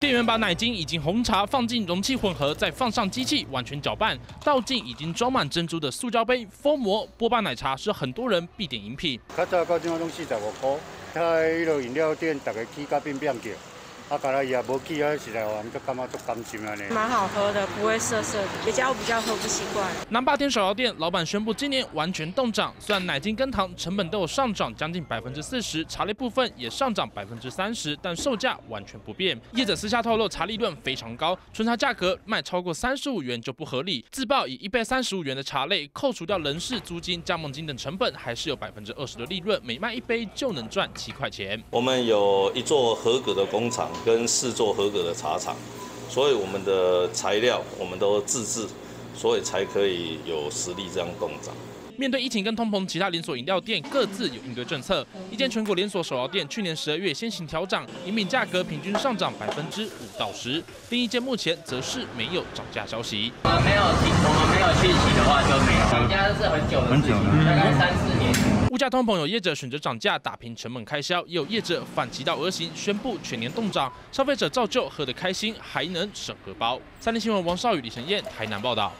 店员把奶精以及红茶放进容器混合，再放上机器完全搅拌，倒进已经装满珍珠的塑胶杯，封膜。波霸奶茶是很多人必点饮品。啊，刚才也无记啊，实在我们就感觉足甘心啊呢。蛮好喝的，不会涩涩的。比较比较喝不习惯。南霸天手摇店老板宣布，今年完全冻涨，虽然奶精跟糖成本都有上涨将近百分之四十，茶类部分也上涨百分之三十，但售价完全不变。业者私下透露，茶利润非常高，纯茶价格卖超过三十五元就不合理。自曝以一杯三十五元的茶类，扣除掉人事、租金、加盟金等成本，还是有百分之二十的利润，每卖一杯就能赚七块钱。我们有一座合格的工厂跟试做。合格的茶厂，所以我们的材料我们都自制，所以才可以有实力这样共涨。面对疫情跟通膨，其他连锁饮料店各自有应对政策。一间全国连锁手摇店去年十二月先行调涨，饮品价格平均上涨百分之五到十。另一间目前则是没有涨价消息。的话就没有。涨价是很久的事情，大概三四年。物价通膨，有业者选择涨价打平成本开销，也有业者反其道而行，宣布全年冻涨，消费者照旧喝得开心，还能省荷包。三立新闻王少宇、李晨燕台南报道。